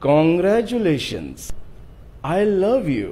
Congratulations. I love you.